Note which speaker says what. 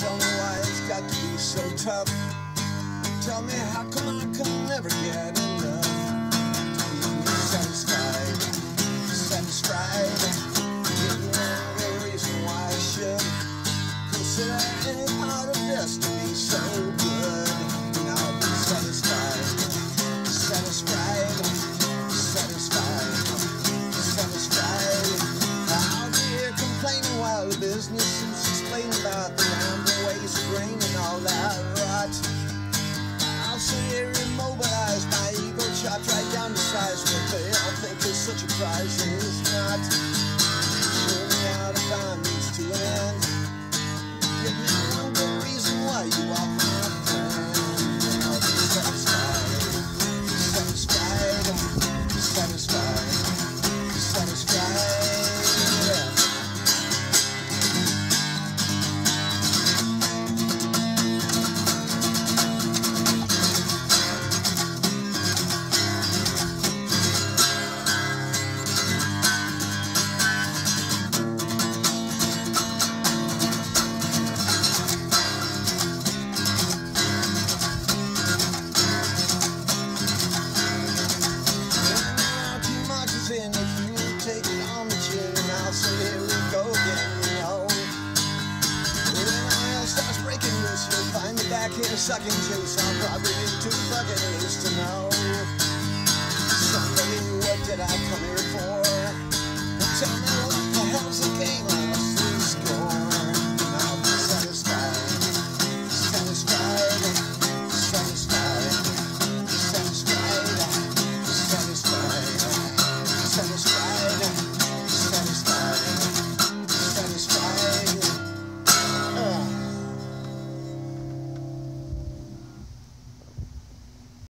Speaker 1: Tell me why it's got to be so tough. Tell me how come I can never get enough. Business is explaining about the ways of grain and all that rot. I'll sit here immobilized, my ego chopped right down to size. What they all think is such a prize, here sucking juice. I'll probably too fucking loose to know.